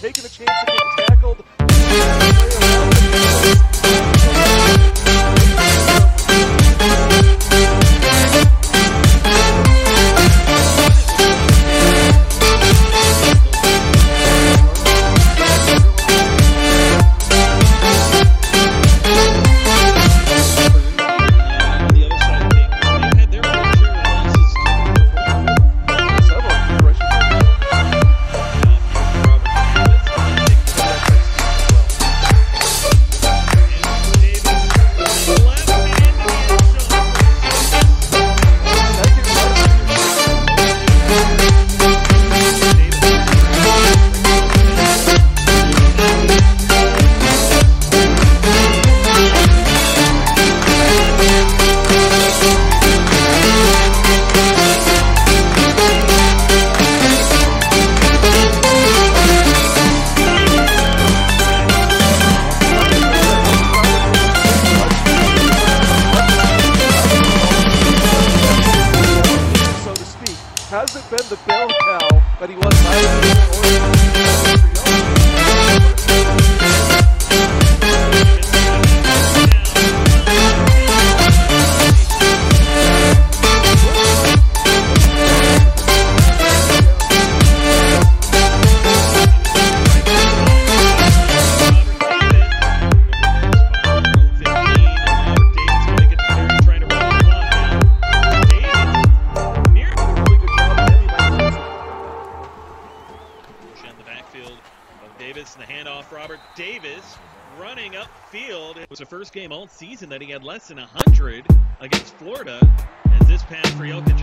taking a chance to get tackled. Hasn't been the bell cow that he was last year. On the backfield of Davis and the handoff Robert Davis running upfield. It was the first game all season that he had less than 100 against Florida as this pass for Yokin